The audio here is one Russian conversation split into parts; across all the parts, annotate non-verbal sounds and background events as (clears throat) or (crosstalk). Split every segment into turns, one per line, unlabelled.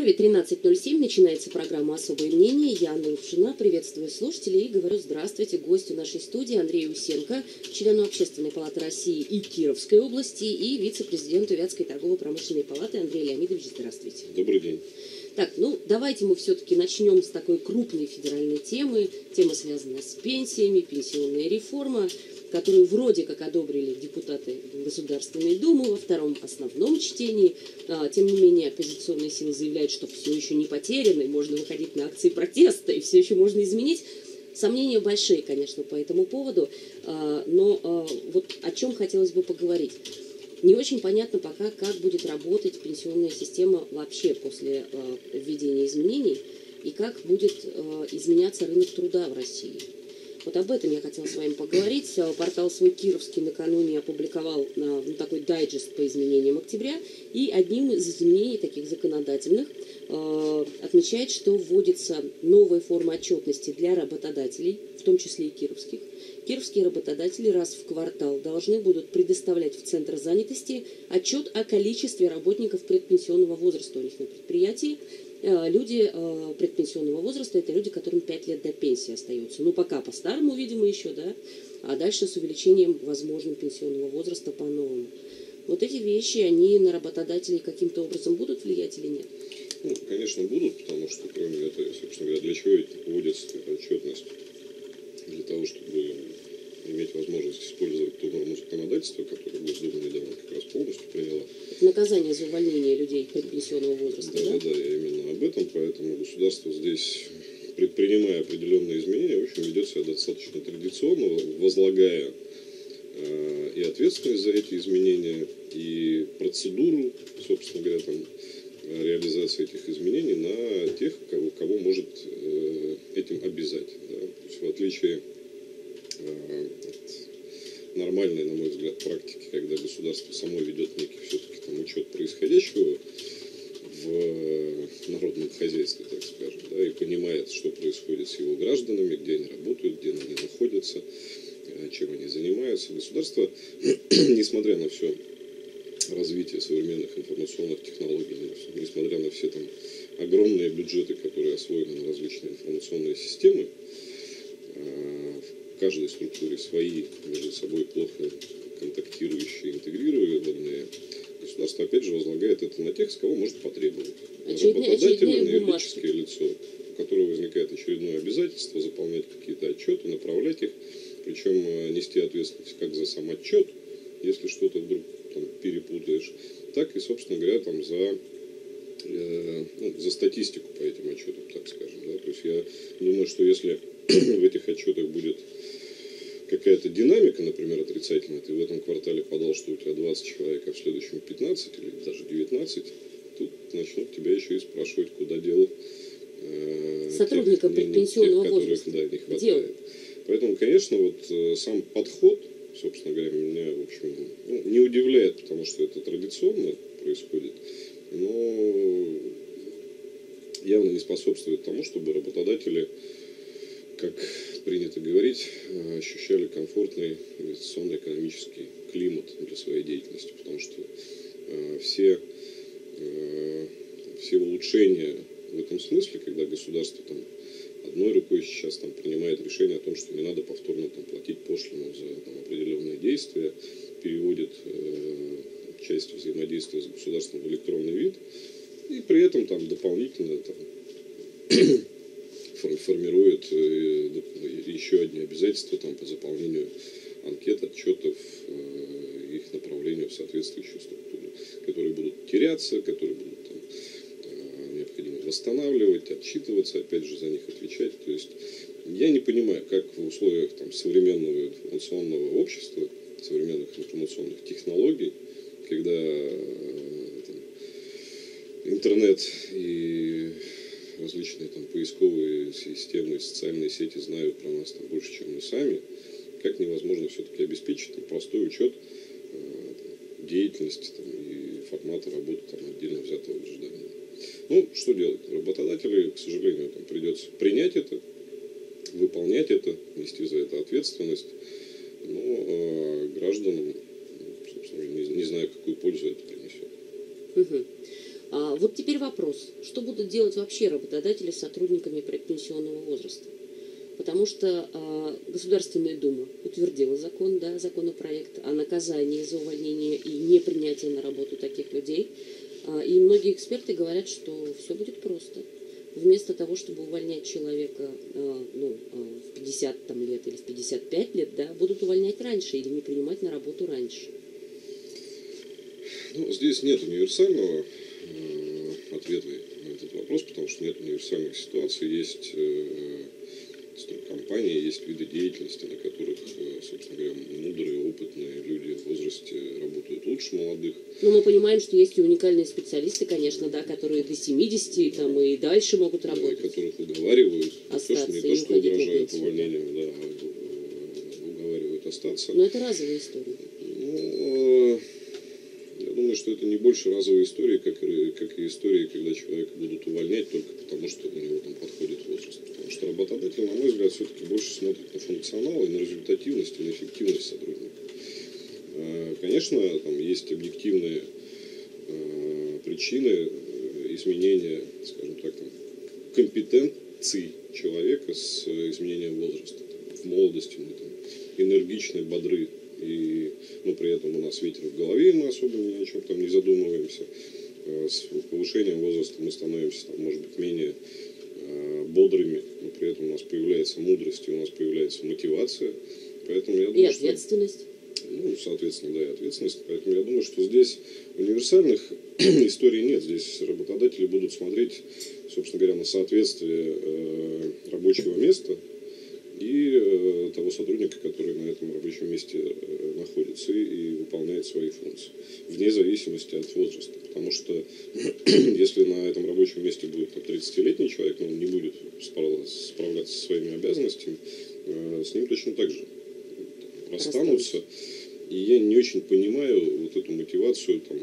Кирове 13.07 начинается программа «Особое мнение». Я Анна Лапшина. Приветствую слушателей и говорю здравствуйте гостю нашей студии Андрею Усенко, члену Общественной палаты России и Кировской области и вице-президенту Вятской торгово-промышленной палаты Андрей Леонидович. Здравствуйте.
Добрый день.
Так, ну давайте мы все-таки начнем с такой крупной федеральной темы. Тема связана с пенсиями, пенсионная реформа которую вроде как одобрили депутаты Государственной Думы во втором основном чтении. А, тем не менее, оппозиционные силы заявляют, что все еще не потеряно, и можно выходить на акции протеста, и все еще можно изменить. Сомнения большие, конечно, по этому поводу, а, но а, вот о чем хотелось бы поговорить. Не очень понятно пока, как будет работать пенсионная система вообще после введения изменений и как будет изменяться рынок труда в России. Вот об этом я хотела с вами поговорить. Э, портал свой Кировский накануне опубликовал ну, такой дайджест по изменениям октября. И одним из изменений таких законодательных э, отмечает, что вводится новая форма отчетности для работодателей, в том числе и кировских. Кировские работодатели раз в квартал должны будут предоставлять в Центр занятости отчет о количестве работников предпенсионного возраста у них на предприятии Э, люди э, предпенсионного возраста, это люди, которым 5 лет до пенсии остается. Ну, пока по-старому, видимо, еще, да, а дальше с увеличением возможным пенсионного возраста по-новому. Вот эти вещи, они на работодателей каким-то образом будут влиять или нет?
Ну, конечно, будут, потому что, кроме этого, собственно говоря, для чего вводится отчетность? Для того, чтобы иметь возможность использовать ту норму законодательства, которую Госдума недавно как раз полностью приняла.
Наказание за увольнение людей предпенсионного возраста, да?
Да, да, я именно об этом, поэтому государство здесь, предпринимая определенные изменения, в общем, ведет себя достаточно традиционно, возлагая э, и ответственность за эти изменения, и процедуру, собственно говоря, там, реализации этих изменений на тех, кого, кого может э, этим обязать. Да? То есть в отличие Э, нормальной, на мой взгляд, практики, когда государство само ведет некий все-таки там учет происходящего в народном хозяйстве, так скажем, да, и понимает, что происходит с его гражданами, где они работают, где они находятся, э, чем они занимаются. Государство, (clears throat) несмотря на все развитие современных информационных технологий, несмотря на все там огромные бюджеты, которые освоены на различные информационные системы, э, каждой структуре свои, между собой плохо контактирующие, интегрированные, государство опять же возлагает это на тех, с кого может потребовать.
Очередные,
Работодателя, на юридическое лицо, у которого возникает очередное обязательство заполнять какие-то отчеты, направлять их, причем э, нести ответственность как за сам отчет, если что-то вдруг там, перепутаешь, так и, собственно говоря, там, за э, ну, за статистику по этим отчетам, так скажем. Да? То есть я думаю, что если (clears throat) в этих отчетах будет какая-то динамика, например, отрицательная, ты в этом квартале подал, что у тебя 20 человек, а в следующем 15 или даже 19, тут начнут тебя еще и спрашивать, куда дел
э, сотрудника тех, предпенсионного
тех,
возраста.
Да, не хватает. Поэтому, конечно, вот э, сам подход, собственно говоря, меня, в общем, ну, не удивляет, потому что это традиционно происходит, но явно не способствует тому, чтобы работодатели как принято говорить, э, ощущали комфортный инвестиционно-экономический климат для своей деятельности, потому что э, все, э, все улучшения в этом смысле, когда государство там, одной рукой сейчас там, принимает решение о том, что не надо повторно там, платить пошлину за там, определенные действия, переводит э, часть взаимодействия с государством в электронный вид, и при этом там дополнительно там, формирует э, еще одни обязательства там, по заполнению анкет, отчетов, э, их направлению в соответствующую структуру, которые будут теряться, которые будут там, э, необходимо восстанавливать, отчитываться, опять же, за них отвечать. То есть я не понимаю, как в условиях там, современного информационного общества, современных информационных технологий, когда там, интернет и различные там поисковые системы, социальные сети знают про нас там больше, чем мы сами, как невозможно все-таки обеспечить там, простой учет э, деятельности там, и формата работы там, отдельно взятого гражданина. Ну, что делать? Работодателю, к сожалению, там, придется принять это, выполнять это, нести за это ответственность, но э, гражданам, ну, собственно, не, не знаю, какую пользу это принесет.
Угу. А вот теперь вопрос, что будут делать вообще работодатели с сотрудниками предпенсионного возраста? Потому что э, Государственная Дума утвердила закон, да, законопроект о наказании за увольнение и непринятие на работу таких людей. Э, и многие эксперты говорят, что все будет просто. Вместо того, чтобы увольнять человека ну, в 50 там, лет или в 55 лет, да, будут увольнять раньше или не принимать на работу раньше.
Ну, здесь нет универсального э, ответа на этот вопрос, потому что нет универсальных ситуаций. Есть э, компании, есть виды деятельности, на которых, э, собственно говоря, мудрые, опытные люди в возрасте работают лучше молодых.
Ну, мы понимаем, что есть и уникальные специалисты, конечно, да, которые до 70 там, и дальше могут работать.
Да, и которых уговаривают, остаться, не то, что, не то, что угрожают увольнением, да, а уговаривают остаться.
Но это разовая история.
Ну, я думаю, что это не больше разовой истории, как, как и истории, когда человека будут увольнять только потому, что у него там подходит возраст. Потому что работодатель, на мой взгляд, все-таки больше смотрит на функционал и на результативность и на эффективность сотрудника. Э, конечно, там есть объективные э, причины э, изменения, скажем так, там, компетенций человека с изменением возраста. В молодости мы там энергичны, бодры, и, но при этом у нас ветер в голове, мы особо ни о чем там не задумываемся. Э, с повышением возраста мы становимся, там, может быть, менее э, бодрыми, но при этом у нас появляется мудрость, и у нас появляется мотивация. Поэтому я думаю,
и ответственность.
Что, ну, соответственно, да, и ответственность. Поэтому я думаю, что здесь универсальных (clears throat) историй нет. Здесь работодатели будут смотреть, собственно говоря, на соответствие э, рабочего места и э, того сотрудника, который на этом рабочем месте э, находится и, выполняет свои функции, вне зависимости от возраста. Потому что (clears throat) если на этом рабочем месте будет 30-летний человек, но он не будет справляться со своими обязанностями, э, с ним точно так же расстанутся. И я не очень понимаю вот эту мотивацию там,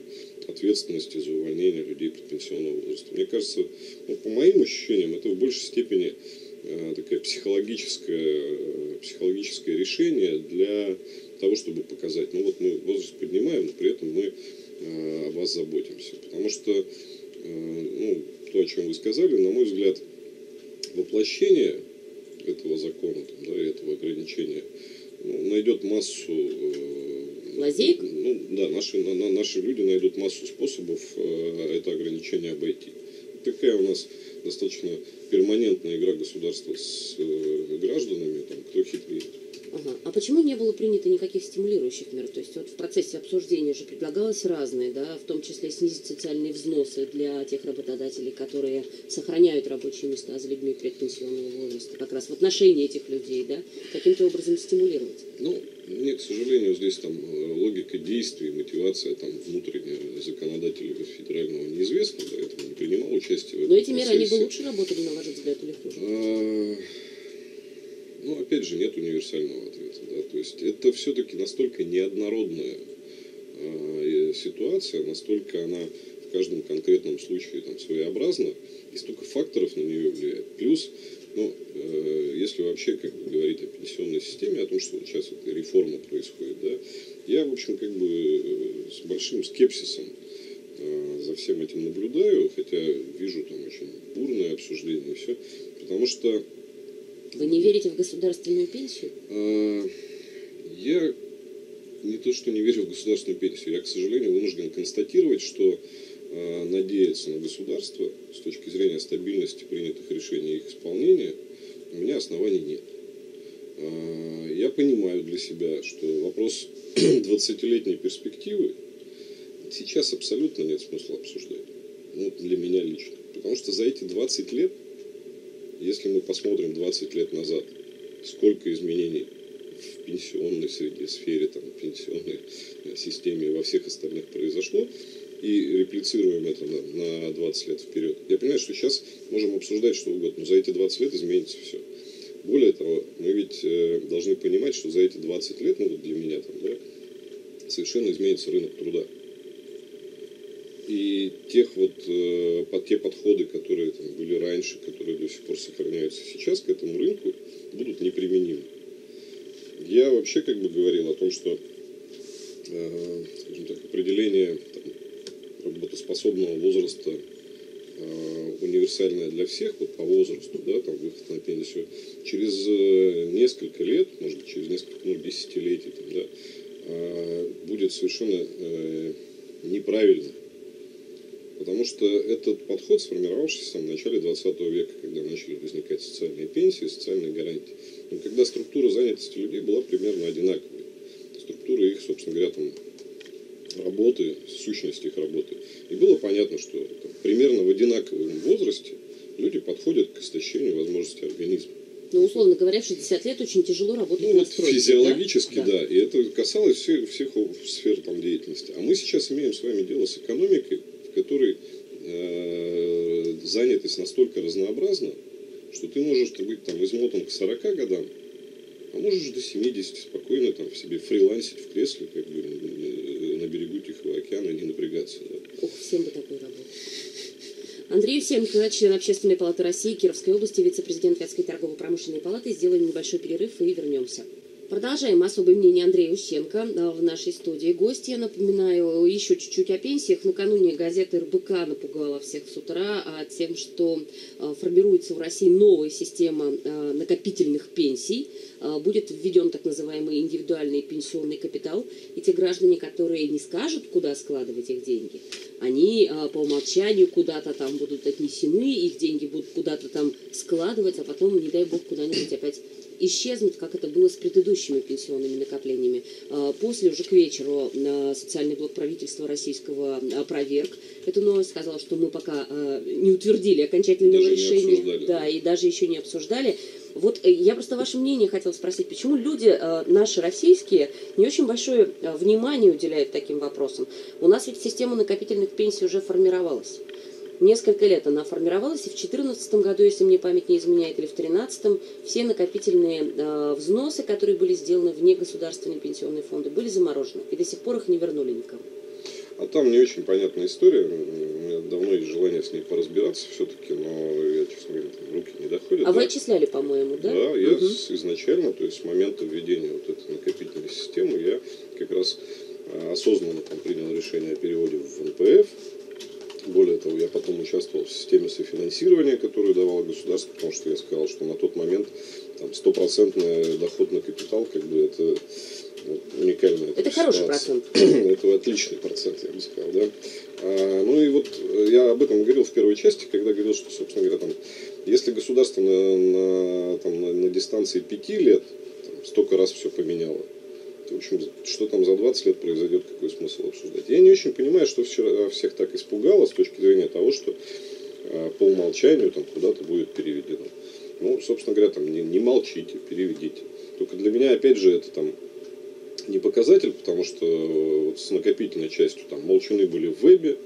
ответственности за увольнение людей предпенсионного возраста. Мне кажется, ну, по моим ощущениям, это в большей степени такое психологическое, э, психологическое решение для того, чтобы показать, ну вот мы возраст поднимаем, но при этом мы э, о вас заботимся. Потому что, ну, то, о чем вы сказали, на мой взгляд, воплощение этого закона, там, да, этого ограничения ну, найдет массу...
Лазейк?
Ну, да, наши, на, наши люди найдут массу способов это ограничение обойти. Такая у нас достаточно перманентная игра государства с э, гражданами, там, кто хитрее.
Ага. А почему не было принято никаких стимулирующих мер? То есть вот в процессе обсуждения же предлагалось разные, да, в том числе снизить социальные взносы для тех работодателей, которые сохраняют рабочие места за людьми предпенсионного возраста, как раз в отношении этих людей, да, каким-то образом стимулировать.
Ну, мне, к сожалению, здесь там э, логика действий, мотивация там внутренняя законодателя федерального неизвестна, поэтому не принимал участие в этом
Но эти меры, они бы лучше работали, на ваш взгляд, или хуже? А,
ну, опять же, нет универсального ответа. Да? То есть это все-таки настолько неоднородная э, ситуация, настолько она в каждом конкретном случае там, своеобразна, и столько факторов на нее влияет. Плюс, ну, если вообще как бы, говорить о пенсионной системе, о том, что вот сейчас эта реформа происходит, да, я, в общем, как бы э, с большим скепсисом э, за всем этим наблюдаю, хотя вижу там очень бурное обсуждение и все, потому что
вы не верите в государственную пенсию?
Я не то, что не верю в государственную пенсию. Я, к сожалению, вынужден констатировать, что надеяться на государство с точки зрения стабильности принятых решений и их исполнения у меня оснований нет. А, я понимаю для себя, что вопрос (clears throat) 20-летней перспективы сейчас абсолютно нет смысла обсуждать. Ну, для меня лично. Потому что за эти 20 лет если мы посмотрим 20 лет назад, сколько изменений в пенсионной среде, сфере, там, пенсионной э, системе и во всех остальных произошло, и реплицируем это на, на 20 лет вперед. Я понимаю, что сейчас можем обсуждать что угодно, но за эти 20 лет изменится все. Более того, мы ведь э, должны понимать, что за эти 20 лет, ну вот для меня там, да, совершенно изменится рынок труда и тех вот э, под те подходы, которые там были раньше, которые до сих пор сохраняются сейчас к этому рынку, будут неприменимы. Я вообще как бы говорил о том, что э, так, определение там, работоспособного возраста универсальная для всех вот по возрасту, да, там выход на пенсию, через несколько лет, может быть, через несколько ну, десятилетий, там, да, будет совершенно неправильно. Потому что этот подход сформировался в самом начале 20 века, когда начали возникать социальные пенсии, социальные гарантии. Но когда структура занятости людей была примерно одинаковой. Структура их, собственно говоря, там, работы, сущность их работы. И было понятно, что там, примерно в одинаковом возрасте люди подходят к истощению возможности организма.
Ну, условно говоря, в 60 лет очень тяжело работать
ну, на вот стройке, Физиологически, да? да. И это касалось всех, всех сфер там, деятельности. А мы сейчас имеем с вами дело с экономикой, в которой э, занятость настолько разнообразна, что ты можешь быть там измотан к 40 годам, а можешь до 70 спокойно там в себе фрилансить в кресле, как бы на берегу Тихого океана, не напрягаться. Да.
Ох, всем бы такой работать. Андрей Усенко, член Общественной палаты России Кировской области, вице-президент Вятской торгово-промышленной палаты. Сделаем небольшой перерыв и вернемся. Продолжаем особое мнение Андрея Ущенко в нашей студии. Гости, я напоминаю, еще чуть-чуть о пенсиях. Накануне газета РБК напугала всех с утра а, тем, что а, формируется в России новая система а, накопительных пенсий. Будет введен так называемый индивидуальный пенсионный капитал. И те граждане, которые не скажут, куда складывать их деньги, они по умолчанию куда-то там будут отнесены, их деньги будут куда-то там складывать, а потом, не дай бог, куда-нибудь опять исчезнут, как это было с предыдущими пенсионными накоплениями. А, после, уже к вечеру, социальный блок правительства российского опроверг эту новость, сказал, что мы пока а, не утвердили окончательного даже решения. Да, и даже еще не обсуждали. Вот э, я просто ваше мнение хотела спросить, почему люди э, наши российские не очень большое э, внимание уделяют таким вопросам? У нас ведь система накопительных пенсий уже формировалась несколько лет она формировалась, и в 2014 году, если мне память не изменяет, или в 2013, все накопительные э, взносы, которые были сделаны в негосударственные пенсионные фонды, были заморожены, и до сих пор их не вернули никому.
А там не очень понятная история. У меня давно есть желание с ней поразбираться все-таки, но я, честно говоря, руки не доходят.
А да? вы отчисляли, по-моему, да?
Да, я угу. изначально, то есть с момента введения вот этой накопительной системы, я как раз э, осознанно там, принял решение о переводе в НПФ, более того, я потом участвовал в системе софинансирования, которую давало государство, потому что я сказал, что на тот момент там стопроцентный доход на капитал, как бы это ну, уникальная
Это хороший процент. (clears throat)
это отличный процент, я бы сказал, да. А, ну и вот я об этом говорил в первой части, когда говорил, что, собственно говоря, там, если государство на, на, там, на, на дистанции пяти лет там, столько раз все поменяло, в общем, что там за 20 лет произойдет, какой смысл обсуждать. Я не очень понимаю, что вчера всех так испугало с точки зрения того, что э, по умолчанию там куда-то будет переведено. Ну, собственно говоря, там не, не молчите, переведите. Только для меня, опять же, это там не показатель, потому что вот с накопительной частью там молчуны были в вебе,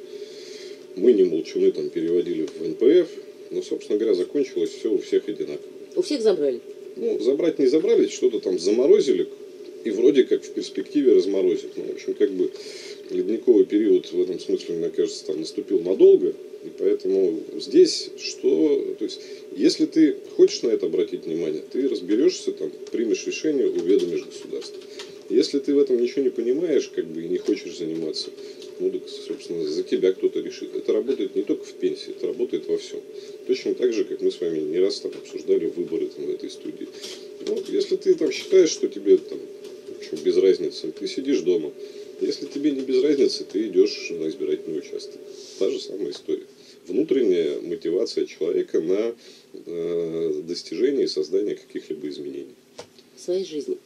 мы не молчуны там переводили в НПФ, но, собственно говоря, закончилось все у всех одинаково.
У всех забрали?
Ну, забрать не забрали, что-то там заморозили, и вроде как в перспективе разморозит. Ну, в общем, как бы ледниковый период в этом смысле, мне кажется, там наступил надолго, и поэтому здесь что, то есть, если ты хочешь на это обратить внимание, ты разберешься, там, примешь решение, уведомишь государство. Если ты в этом ничего не понимаешь, как бы, и не хочешь заниматься, ну, так, собственно, за тебя кто-то решит. Это работает не только в пенсии, это работает во всем. Точно так же, как мы с вами не раз там обсуждали выборы там, в этой студии. Ну, если ты там считаешь, что тебе там общем, без разницы. Ты сидишь дома. Если тебе не без разницы, ты идешь на избирательный участок. Та же самая история. Внутренняя мотивация человека на э, достижение и создание каких-либо изменений.
В своей жизни.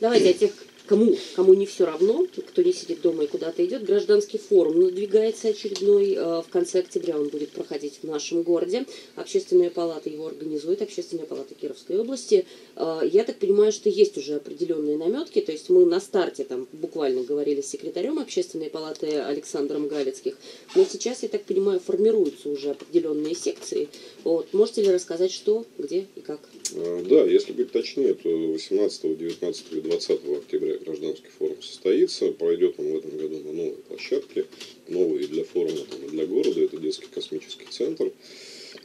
Давайте о тех кому, кому не все равно, кто не сидит дома и куда-то идет, гражданский форум надвигается очередной. Э, в конце октября он будет проходить в нашем городе. Общественная палата его организует, Общественная палата Кировской области. Э, я так понимаю, что есть уже определенные наметки, то есть мы на старте там буквально говорили с секретарем Общественной палаты Александром Галицких, но сейчас, я так понимаю, формируются уже определенные секции. Вот. Можете ли рассказать, что, где и как?
Э, да, если быть точнее, то 18, 19 и 20 октября гражданский форум состоится. Пройдет он в этом году на новой площадке, новой для форума, там, и для города. Это детский космический центр.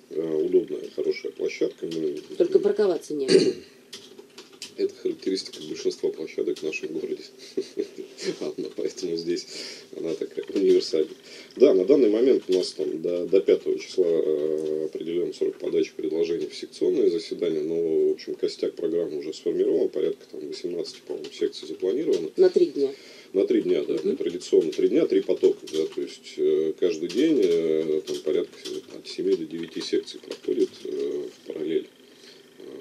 Э, удобная, хорошая площадка. Мы...
Только парковаться негде.
Это характеристика большинства площадок в нашем городе. (laughs) Поэтому здесь она такая универсальная. Да, на данный момент у нас там до, до 5 числа э, определен срок подачи предложений в секционные заседания, но, в общем, костяк программы уже сформирован, порядка там 18, по-моему, секций запланировано.
На три дня.
На три дня, да, uh традиционно три дня, три потока, да, то есть э, каждый день э, там порядка от 7 до 9 секций проходит э, в параллель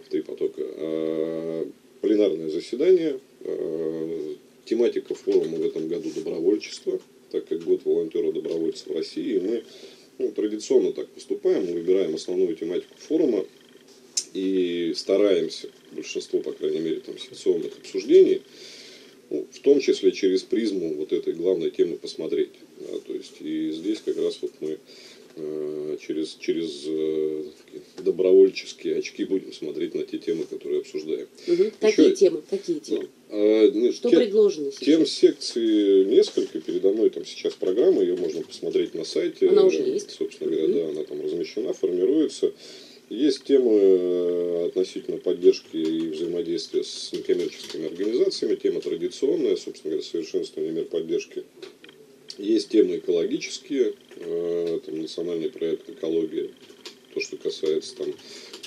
в три потока. А пленарное заседание, э, тематика форума в этом году добровольчество, так как год волонтера-добровольцев в России, и мы ну, традиционно так поступаем, мы выбираем основную тематику форума и стараемся, большинство, по крайней мере, там, секционных обсуждений, ну, в том числе через призму вот этой главной темы посмотреть. Да, то есть и здесь как раз вот мы э, через, через э, добровольческие очки будем смотреть на те темы, которые обсуждаем.
Угу. Какие темы? Какие темы?
Ну, э,
Что тем, предложено сейчас?
Тем секции несколько. Передо мной там сейчас программа, ее можно посмотреть на сайте.
Она уже есть.
Собственно говоря, угу. да, она там размещена, формируется. Есть темы э, относительно поддержки и взаимодействия с некоммерческими организациями, тема традиционная, собственно говоря, совершенствование мер поддержки. Есть темы экологические, э, там, национальный проект «Экология», то, что касается там,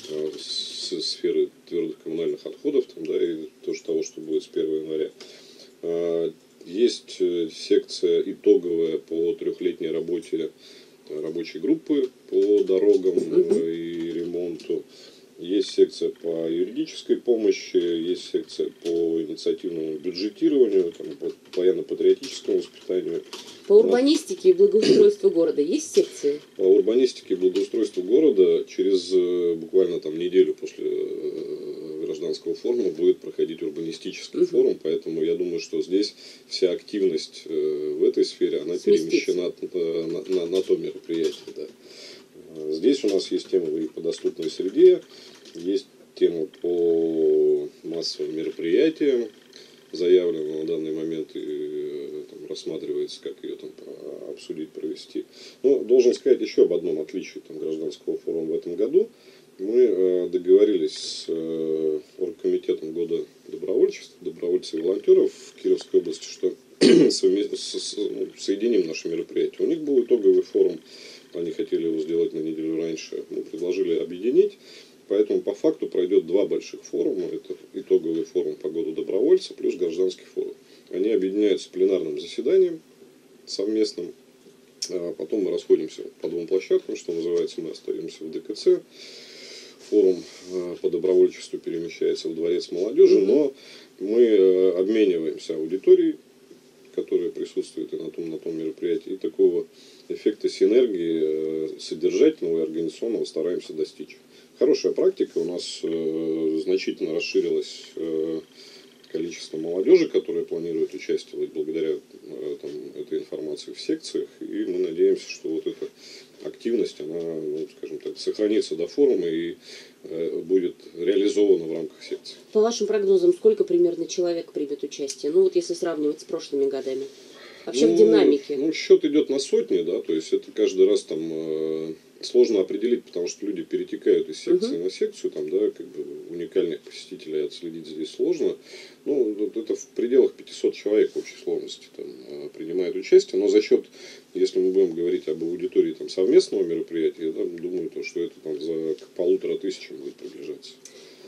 э, сферы твердых коммунальных отходов, там, да, и тоже того, что будет с 1 января. Есть секция итоговая по трехлетней работе рабочей группы по дорогам и ремонту. Есть секция по юридической помощи, есть секция по инициативному бюджетированию, там, по военно-патриотическому воспитанию.
По урбанистике и благоустройству города есть секции?
По урбанистике и благоустройству города через э, буквально там неделю после э, гражданского форума будет проходить урбанистический угу. форум, поэтому я думаю, что здесь вся активность э, в этой сфере, она Сместится. перемещена на, на, на то мероприятие. Да. Здесь у нас есть темы и по доступной среде, есть тема по массовым мероприятиям, заявлена на данный момент и э, там, рассматривается, как ее там обсудить, провести. Но должен сказать еще об одном отличии там, гражданского форума в этом году. Мы э, договорились с э, оргкомитетом года добровольчества, добровольцев и волонтеров в Кировской области, что (clears throat) ну, соединим наши мероприятия. У них был итоговый форум они хотели его сделать на неделю раньше. Мы предложили объединить. Поэтому по факту пройдет два больших форума. Это итоговый форум по году добровольца плюс гражданский форум. Они объединяются пленарным заседанием совместным. А потом мы расходимся по двум площадкам, что называется, мы остаемся в ДКЦ. Форум а, по добровольчеству перемещается в Дворец молодежи, но мы э, обмениваемся аудиторией, которая присутствует и на том, на том мероприятии. И такого синергии э, содержательного и организационного стараемся достичь. Хорошая практика. У нас э, значительно расширилось э, количество молодежи, которая планирует участвовать благодаря там, этой информации в секциях. И мы надеемся, что вот эта активность, она, ну, скажем так, сохранится до форума и будет реализована в рамках секции.
По вашим прогнозам, сколько примерно человек примет участие? Ну вот если сравнивать с прошлыми годами. Вообще ну, в динамике.
Ну, счет идет на сотни, да, то есть это каждый раз там э, сложно определить, потому что люди перетекают из секции угу. на секцию, там, да, как бы уникальных посетителей отследить здесь сложно. Ну, это в пределах 500 человек в общей сложности там, э, принимает участие, но за счет, если мы будем говорить об аудитории там, совместного мероприятия, я думаю, то, что это там, за к полутора тысячам будет приближаться.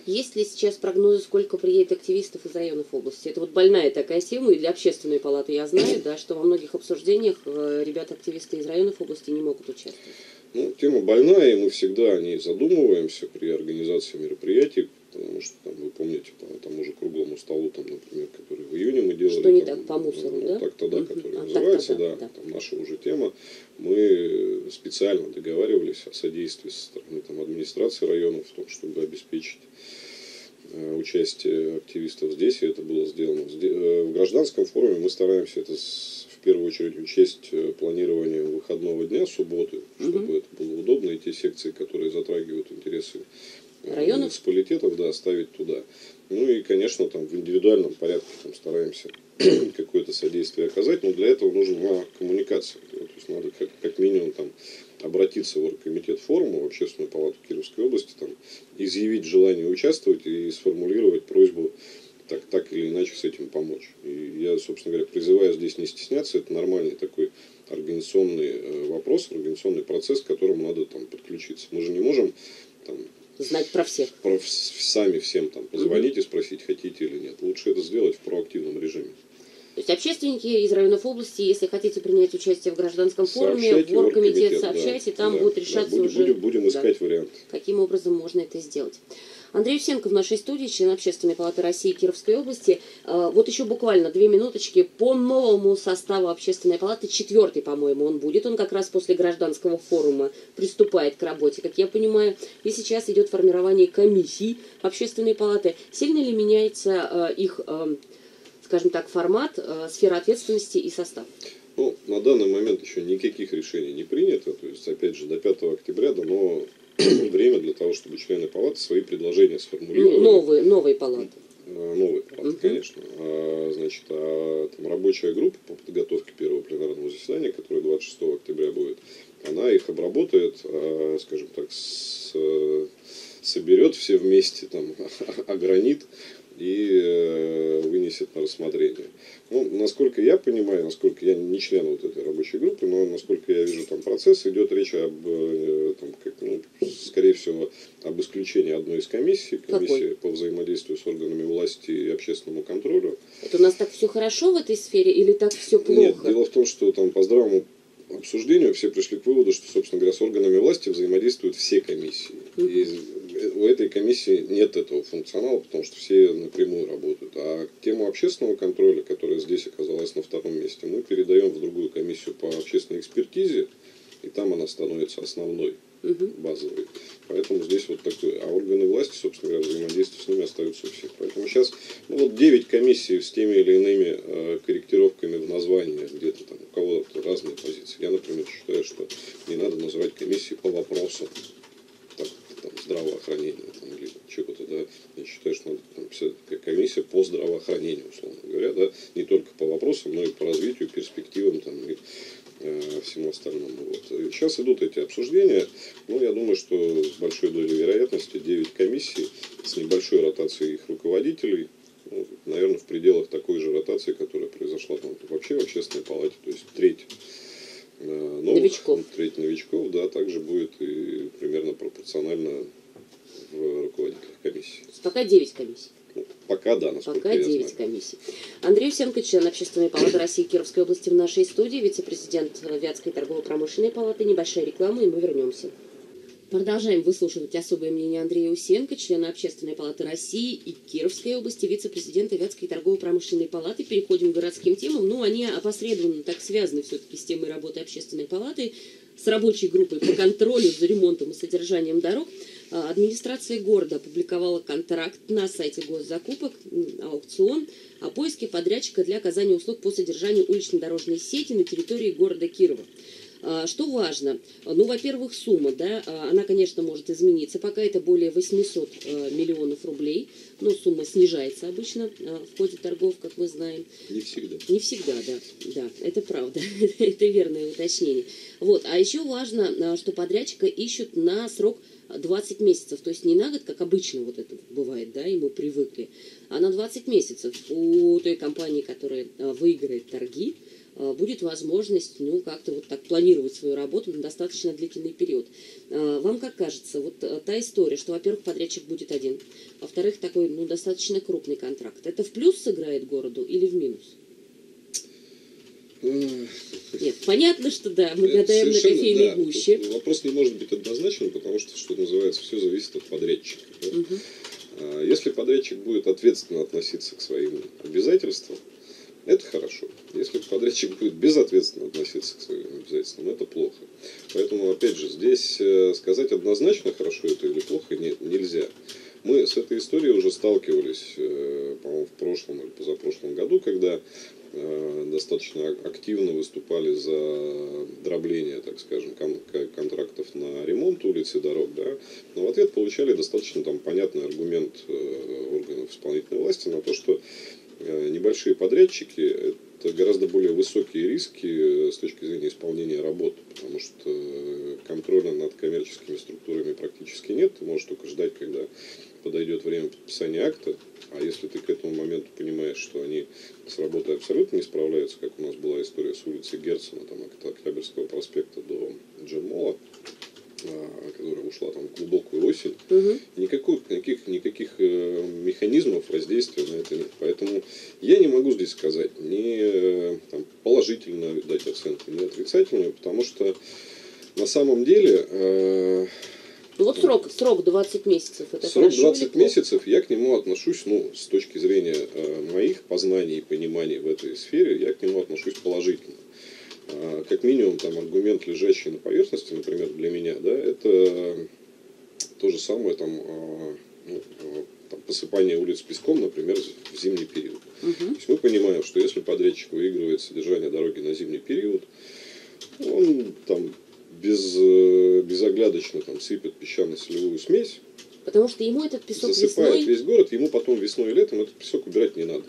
Есть ли сейчас прогнозы, сколько приедет активистов из районов области? Это вот больная такая тема, и для общественной палаты я знаю, да, что во многих обсуждениях э, ребята-активисты из районов области не могут участвовать.
Ну, тема больная, и мы всегда о ней задумываемся при организации мероприятий, потому что там, вы помните по тому же круглому столу, там, например, который в июне мы делали.
Что не
там,
так по мусору,
ну,
да?
Так-то да, который а, называется, да, да, там наша уже тема. Мы специально договаривались о содействии со стороны там, администрации районов в том, чтобы обеспечить э, участие активистов здесь, и это было сделано. Э, в гражданском форуме мы стараемся это первую очередь учесть э, планирование выходного дня, субботы, чтобы угу. это было удобно, и те секции, которые затрагивают интересы
районов
муниципалитетов, да, ставить туда. Ну и, конечно, там в индивидуальном порядке там, стараемся (clears throat) какое-то содействие оказать, но для этого нужна коммуникация. То есть надо как, как минимум там обратиться в оргкомитет форума, в Общественную палату Кировской области, там, изъявить желание участвовать и сформулировать просьбу так, так или иначе с этим помочь. И я, собственно говоря, призываю здесь не стесняться, это нормальный такой организационный э, вопрос, организационный процесс, к которому надо там подключиться. Мы же не можем там,
знать про всех.
Про, сами всем там позвонить угу. и спросить, хотите или нет. Лучше это сделать в проактивном режиме.
То есть общественники из районов области, если хотите принять участие в гражданском форуме, сообщайте в оргкомитет, сообщайте, да, там да, будет решаться да,
будем,
уже...
Будем искать да, вариант.
Каким образом можно это сделать. Андрей Усенко в нашей студии, член Общественной палаты России Кировской области. А, вот еще буквально две минуточки по новому составу Общественной палаты. Четвертый, по-моему, он будет. Он как раз после гражданского форума приступает к работе, как я понимаю. И сейчас идет формирование комиссий Общественной палаты. Сильно ли меняется а, их, а, скажем так, формат, сфера ответственности и состав?
Ну, на данный момент еще никаких решений не принято. То есть, опять же, до 5 октября дано (clears throat) время для того, чтобы члены палаты свои предложения сформулировали.
Новые, новые палаты.
А, новые палаты, угу. конечно. А, значит, а, там, рабочая группа по подготовке первого пленарного заседания, которое 26 октября будет, она их обработает, а, скажем так, с, соберет все вместе, там, (laughs) огранит и э, вынесет на рассмотрение. Ну, насколько я понимаю, насколько я не член вот этой рабочей группы, но насколько я вижу там процесс, идет речь об, э, там, как, ну, скорее всего, об исключении одной из комиссий, комиссии Какой? по взаимодействию с органами власти и общественному контролю.
Это у нас так все хорошо в этой сфере или так все плохо?
Нет, дело в том, что там по здравому обсуждению все пришли к выводу, что, собственно говоря, с органами власти взаимодействуют все комиссии. И у этой комиссии нет этого функционала, потому что все напрямую работают. А тему общественного контроля, которая здесь оказалась на втором месте, мы передаем в другую комиссию по общественной экспертизе, и там она становится основной, базовой. Поэтому здесь вот такое. А органы власти, собственно говоря, взаимодействие с ними остаются у всех. Поэтому сейчас ну, вот 9 комиссий с теми или иными э, корректировками в названии, где-то там у кого-то разные позиции. Я, например, считаю, что не надо называть комиссии по вопросам здравоохранения там, или чего-то, да, я считаю, что надо там, писать комиссия по здравоохранению, условно говоря, да, не только по вопросам, но и по развитию, перспективам там, и э, всему остальному. Вот. И сейчас идут эти обсуждения, но я думаю, что с большой долей вероятности 9 комиссий с небольшой ротацией их руководителей, ну, наверное, в пределах такой же ротации, которая произошла там, вообще в общественной палате, то есть треть новых,
новичков.
треть новичков, да, также будет и примерно пропорционально в руководителях комиссии.
Пока 9 комиссий.
Ну, пока да,
насколько Пока я 9 знаю. комиссий. Андрей Усенко, член Общественной палаты России Кировской области в нашей студии, вице-президент Вятской торгово-промышленной палаты. Небольшая реклама, и мы вернемся. Продолжаем выслушивать особое мнение Андрея Усенко, члена Общественной палаты России и Кировской области, вице-президента Вятской торгово-промышленной палаты. Переходим к городским темам. Ну, они опосредованно так связаны все-таки с темой работы Общественной палаты, с рабочей группой по контролю за ремонтом и содержанием дорог. А, администрация города опубликовала контракт на сайте госзакупок, аукцион о поиске подрядчика для оказания услуг по содержанию улично-дорожной сети на территории города Кирова. А, что важно? Ну, во-первых, сумма, да, а, она, конечно, может измениться. Пока это более 800 а, миллионов рублей, но сумма снижается обычно в ходе торгов, как мы знаем.
Не всегда.
Не всегда, да, да, это правда, (laughs) это верное уточнение. Вот, а еще важно, что подрядчика ищут на срок 20 месяцев, то есть не на год, как обычно вот это бывает, да, и мы привыкли, а на 20 месяцев у той компании, которая выиграет торги, Э, будет возможность ну, как-то вот так планировать свою работу на достаточно длительный период. Э, вам как кажется, вот э, та история, что, во-первых, подрядчик будет один, во-вторых, такой ну, достаточно крупный контракт, это в плюс сыграет городу или в минус? Нет, понятно, что да, мы гадаем на кофейной да. гуще.
Вопрос не может быть однозначным, потому что, что называется, все зависит от подрядчика. Да? Угу. Если подрядчик будет ответственно относиться к своим обязательствам, это хорошо. Если подрядчик будет безответственно относиться к своим обязательствам, это плохо. Поэтому, опять же, здесь э, сказать однозначно, хорошо это или плохо, не, нельзя. Мы с этой историей уже сталкивались, э, по-моему, в прошлом или позапрошлом году, когда э, достаточно активно выступали за дробление, так скажем, контрактов на ремонт улиц и дорог, да, но в ответ получали достаточно там понятный аргумент органов исполнительной власти на то, что небольшие подрядчики, это гораздо более высокие риски с точки зрения исполнения работы, потому что контроля над коммерческими структурами практически нет. Ты можешь только ждать, когда подойдет время подписания акта, а если ты к этому моменту понимаешь, что они с работой абсолютно не справляются, как у нас была история с улицы Герцена, там, от Октябрьского проспекта до Джермола, которая ушла там в глубокую осень, угу. никаких, никаких, никаких э, механизмов воздействия на это нет. Поэтому я не могу здесь сказать ни э, там, положительно дать оценку, ни отрицательную, потому что на самом деле э,
ну вот срок, срок 20 месяцев. Это
срок 20 месяцев, я к нему отношусь, ну, с точки зрения э, моих познаний и пониманий в этой сфере, я к нему отношусь положительно. Э, как минимум, там, аргумент, лежащий на поверхности, например, для меня, да, это то же самое, там, э, ну, э, там, посыпание улиц песком, например, в зимний период. Угу. То есть мы понимаем, что если подрядчик выигрывает содержание дороги на зимний период, он там без, э, безоглядочно там сыпет песчано-солевую смесь.
Потому что ему этот песок
засыпает
весной...
весь город, ему потом весной и летом этот песок убирать не надо.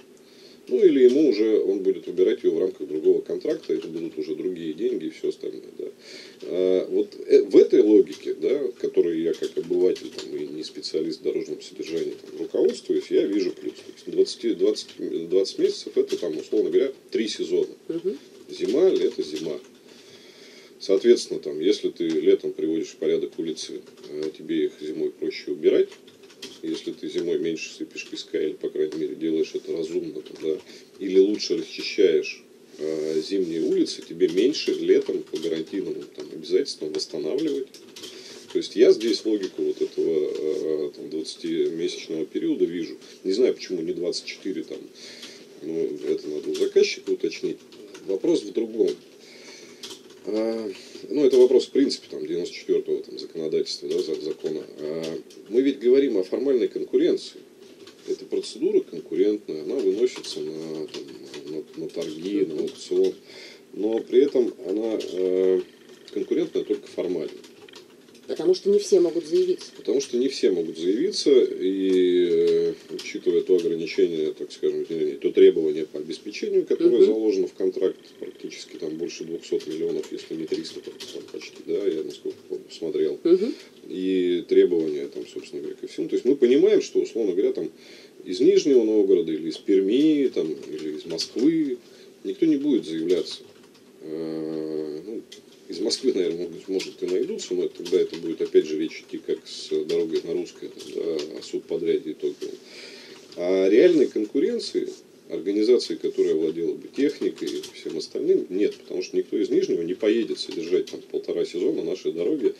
Ну или ему уже, он будет убирать его в рамках другого контракта, это будут уже другие деньги и все остальное. Да. А, вот э, в этой логике, да, которой я как обыватель там, и не специалист в дорожном содержании там, руководствуюсь, я вижу плюс. То есть 20, 20, 20 месяцев это там, условно говоря, три сезона. Угу. Зима, лето, зима. Соответственно, там, если ты летом приводишь в порядок улицы, э, тебе их зимой проще убирать. Если ты зимой меньше сыпешь песка или, по крайней мере, делаешь это разумно, там, да, или лучше расчищаешь э, зимние улицы, тебе меньше летом по гарантийному там, обязательствам восстанавливать. То есть я здесь логику вот этого э, там, 20-месячного периода вижу. Не знаю, почему не 24 там, ну, это надо у заказчика уточнить. Вопрос в другом. А, ну, это вопрос, в принципе, там, 94-го там, законодательства, да, закона. А, мы ведь говорим о формальной конкуренции. Это процедура конкурентная, она выносится на, там, на, на торги, на аукцион. Но при этом она э, конкурентная только формально.
Потому что не все могут заявиться.
Потому что не все могут заявиться, и э, учитывая то ограничение, так скажем, то требование по обеспечению, которое угу. заложено в контракт, практически там больше 200 миллионов, если не 300 там, почти, да, я насколько помню, смотрел, угу. и требования там, собственно говоря, ко всему. То есть мы понимаем, что, условно говоря, там из Нижнего Новгорода или из Перми, там, или из Москвы никто не будет заявляться. Э, ну, из Москвы, наверное, может, может и найдутся, но тогда это будет опять же речь идти как с дорогой на русское, да, о субподряде итоговом. А реальной конкуренции организации, которая владела бы техникой и всем остальным, нет, потому что никто из Нижнего не поедет содержать там полтора сезона нашей дороги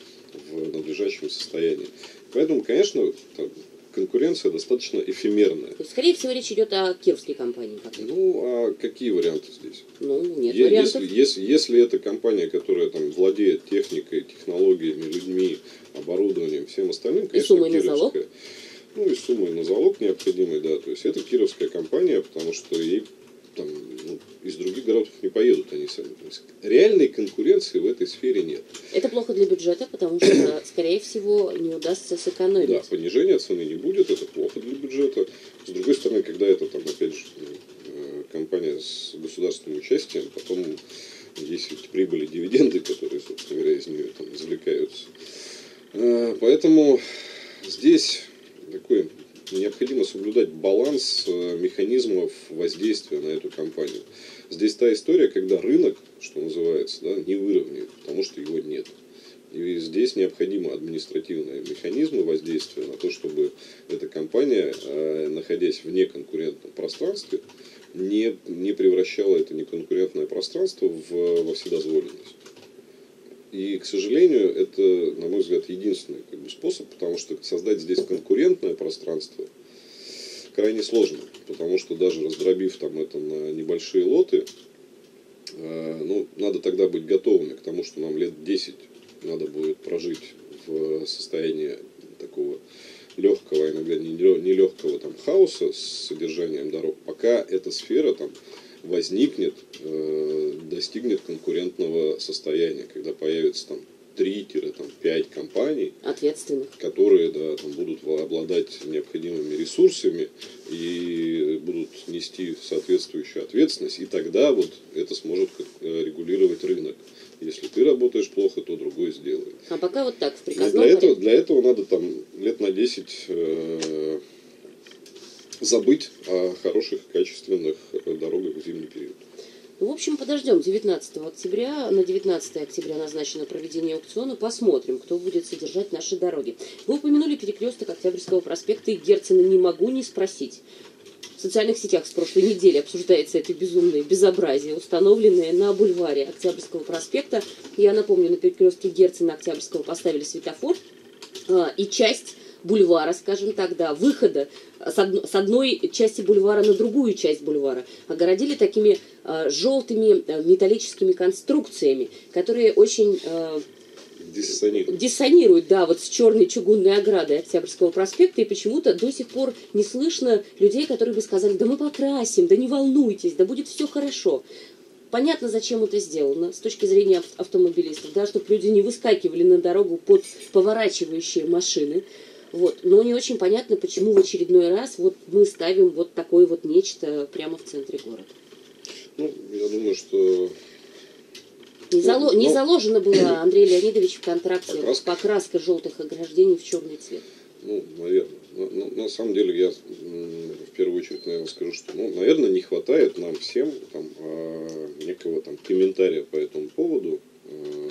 в надлежащем состоянии. Поэтому, конечно, там, конкуренция достаточно эфемерная.
То есть, скорее всего, речь идет о кировской компании.
Ну, а какие варианты здесь?
Ну, нет
е-
вариантов.
Если, если, если это компания, которая там владеет техникой, технологиями, людьми, оборудованием, всем остальным, конечно,
и суммой
кировская.
на залог?
Ну, и суммой на залог необходимый, да. То есть, это кировская компания, потому что ей там, ну, из других городов не поедут они сами. То есть реальной конкуренции в этой сфере нет.
Это плохо для бюджета, потому что, (clears throat) скорее всего, не удастся сэкономить.
Да, понижения цены не будет, это плохо для бюджета. С другой стороны, когда это, там, опять же, э, компания с государственным участием, потом есть ведь прибыли, дивиденды, которые, собственно говоря, из нее там извлекаются. Э, поэтому здесь такой необходимо соблюдать баланс э, механизмов воздействия на эту компанию. Здесь та история, когда рынок, что называется, да, не выровняет, потому что его нет. И здесь необходимы административные механизмы воздействия на то, чтобы эта компания, э, находясь в неконкурентном пространстве, не, не превращала это неконкурентное пространство в, во вседозволенность. И, к сожалению, это, на мой взгляд, единственный как бы, способ, потому что создать здесь конкурентное пространство крайне сложно. Потому что даже раздробив там это на небольшие лоты, э, ну, надо тогда быть готовыми к тому, что нам лет 10 надо будет прожить в состоянии такого легкого, иногда нелегкого там хаоса с содержанием дорог, пока эта сфера там возникнет, э, достигнет конкурентного состояния, когда появится там 3-5 компаний,
Ответственных.
которые да, там, будут обладать необходимыми ресурсами и будут нести соответствующую ответственность, и тогда вот это сможет э, регулировать рынок. Если ты работаешь плохо, то другой сделает.
А пока вот так, в
Но
приказном
для, этого, для этого надо там лет на 10 э, забыть о хороших, качественных дорогах в зимний период.
Ну, В общем, подождем 19 октября. На 19 октября назначено проведение аукциона. Посмотрим, кто будет содержать наши дороги. Вы упомянули перекресток Октябрьского проспекта и Герцена. Не могу не спросить. В социальных сетях с прошлой недели обсуждается это безумное безобразие, установленное на бульваре Октябрьского проспекта. Я напомню, на перекрестке Герцена Октябрьского поставили светофор, а, и часть бульвара, скажем так, да, выхода с, одно- с одной части бульвара на другую часть бульвара огородили такими а, желтыми а, металлическими конструкциями, которые очень а,
Диссонирует.
диссонируют, да, вот с черной чугунной оградой Октябрьского проспекта, и почему-то до сих пор не слышно людей, которые бы сказали, да мы покрасим, да не волнуйтесь, да будет все хорошо. Понятно, зачем это сделано с точки зрения ав- автомобилистов, да, чтобы люди не выскакивали на дорогу под поворачивающие машины. Вот. Но не очень понятно, почему в очередной раз вот мы ставим вот такое вот нечто прямо в центре города.
Ну, я думаю, что
Не, зало- не
Ну,
заложено было, (coughs) Андрей Леонидович, в контракте
Покраска.
покраска желтых ограждений в черный цвет.
Ну, наверное. Но- но на самом деле я в первую очередь, наверное, скажу, что, ну, наверное, не хватает нам всем там, э, некого там комментария по этому поводу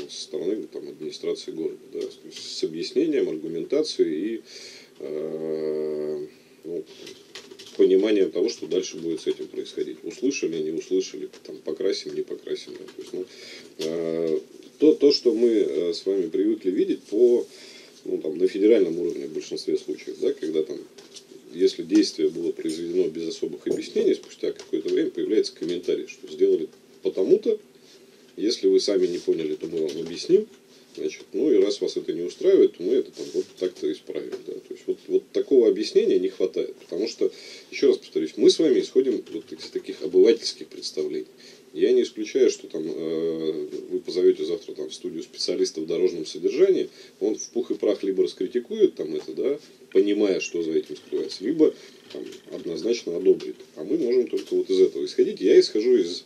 со стороны там, администрации города, да, с объяснением, аргументацией и э, ну, пониманием того, что дальше будет с этим происходить. Услышали, не услышали, там, покрасим, не покрасим. да. То, есть, ну, э, то, то, что мы э, с вами привыкли видеть по ну, там, на федеральном уровне в большинстве случаев, да, когда там, если действие было произведено без особых объяснений, спустя какое-то время появляется комментарий, что сделали потому-то, если вы сами не поняли, то мы вам объясним, значит, ну и раз вас это не устраивает, то мы это там вот так-то исправим, да, то есть вот, вот такого объяснения не хватает, потому что, еще раз повторюсь, мы с вами исходим вот из таких обывательских представлений. Я не исключаю, что там э, вы позовете завтра там в студию специалиста в дорожном содержании, он в пух и прах либо раскритикует там это, да, понимая, что за этим скрывается, либо там, однозначно одобрит. А мы можем только вот из этого исходить. Я исхожу из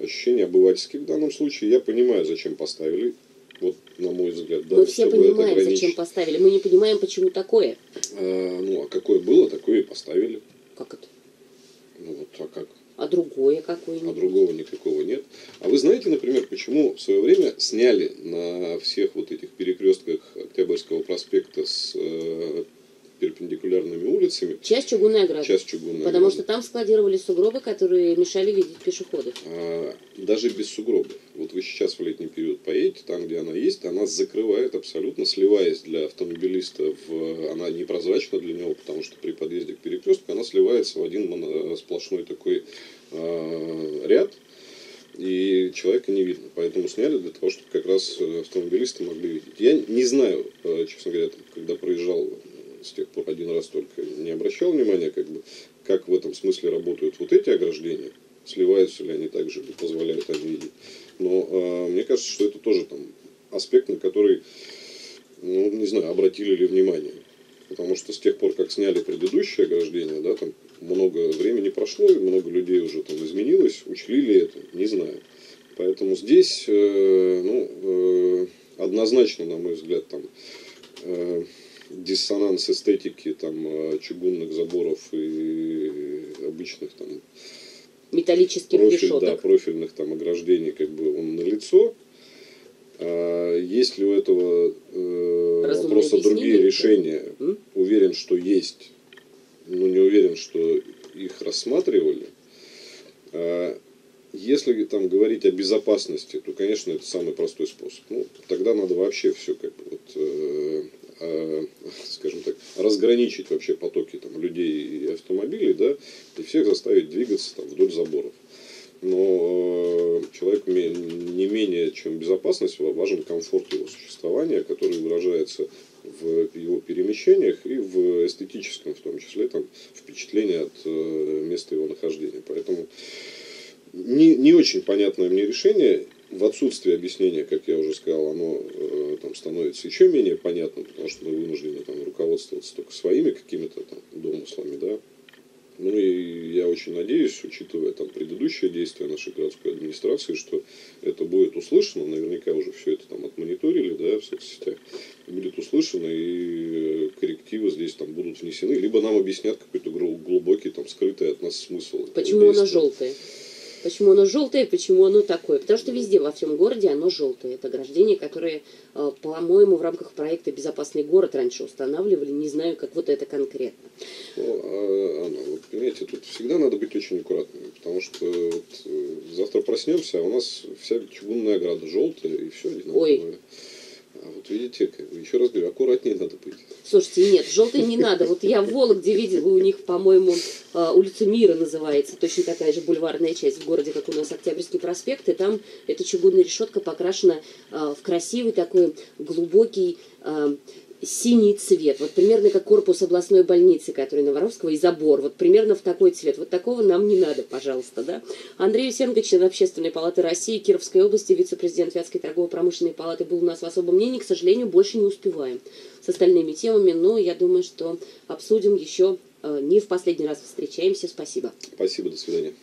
ощущения обывательских в данном случае. Я понимаю, зачем поставили. Вот, на мой взгляд, да,
Мы все понимаем, зачем поставили. Мы не понимаем, почему такое.
А, ну, а какое было, такое и поставили.
Как это?
Ну вот, а как?
А другое
а
какое-нибудь?
другого никакого нет. А вы знаете, например, почему в свое время сняли на всех вот этих перекрестках Октябрьского проспекта с э, перпендикулярными улицами
Часть чугунной ограды.
час чугунной
Потому
ограды?
что там складировали сугробы, которые мешали видеть пешеходов.
А, даже без сугробов. Вот вы сейчас в летний период поедете, там, где она есть, она закрывает абсолютно, сливаясь для автомобилиста, в, она непрозрачна для него, потому что при подъезде к перекрестку она сливается в один моно- сплошной такой а, ряд, и человека не видно. Поэтому сняли для того, чтобы как раз э, автомобилисты могли видеть. Я не знаю, э, честно говоря, когда проезжал э, с тех пор один раз только, не обращал внимания, как бы, как в этом смысле работают вот эти ограждения, сливаются ли они так же, позволяют они видеть. Но э, мне кажется, что это тоже там аспект, на который, ну, не знаю, обратили ли внимание. Потому что с тех пор, как сняли предыдущее ограждение, да, там много времени прошло, и много людей уже там изменилось, учли ли это, не знаю. Поэтому здесь, э, ну, э, однозначно, на мой взгляд, там э, диссонанс эстетики там э, чугунных заборов и обычных там
Металлических
профиль, да, профильных там ограждений, как бы он налицо. А, есть ли у этого э, вопроса другие решения?
М?
Уверен, что есть, но не уверен, что их рассматривали. А, если там говорить о безопасности, то, конечно, это самый простой способ. Ну, тогда надо вообще все как бы вот, э, скажем так, разграничить вообще потоки там, людей и автомобилей, да, и всех заставить двигаться там, вдоль заборов. Но э, человеку ме- не менее, чем безопасность, важен комфорт его существования, который выражается в его перемещениях и в эстетическом, в том числе, там, впечатление от э, места его нахождения. Поэтому не, не очень понятное мне решение. В отсутствии объяснения, как я уже сказал, оно э, там становится еще менее понятным, потому что мы вынуждены там руководствоваться только своими какими-то там домыслами, да. Ну и я очень надеюсь, учитывая там предыдущие действия нашей городской администрации, что это будет услышано, наверняка уже все это там отмониторили, да, в соцсетях, будет услышано и э, коррективы здесь там будут внесены, либо нам объяснят какой-то глубокий там скрытый от нас смысл.
Почему оно желтое? Почему оно желтое, почему оно такое? Потому что везде, во всем городе оно желтое. Это ограждение, которое, э, по-моему, в рамках проекта «Безопасный город» раньше устанавливали. Не знаю, как вот это конкретно.
Ну, Анна, вот, понимаете, тут всегда надо быть очень аккуратными, потому что вот, э, завтра проснемся, а у нас вся чугунная ограда желтая, и все одинаковое. Ой. А вот видите, еще раз говорю, аккуратнее надо быть.
Слушайте, нет, желтый не надо. Вот я в Вологде видела, у них, по-моему, а, улица Мира называется, точно такая же бульварная часть в городе, как у нас Октябрьский проспект, и там эта чугунная решетка покрашена а, в красивый такой глубокий синий цвет, вот примерно как корпус областной больницы, который на Воровского, и забор, вот примерно в такой цвет. Вот такого нам не надо, пожалуйста, да. Андрей Усенко, член Общественной палаты России, Кировской области, вице-президент Вятской торгово-промышленной палаты, был у нас в особом мнении, к сожалению, больше не успеваем с остальными темами, но я думаю, что обсудим еще э, не в последний раз встречаемся. Спасибо.
Спасибо, до свидания.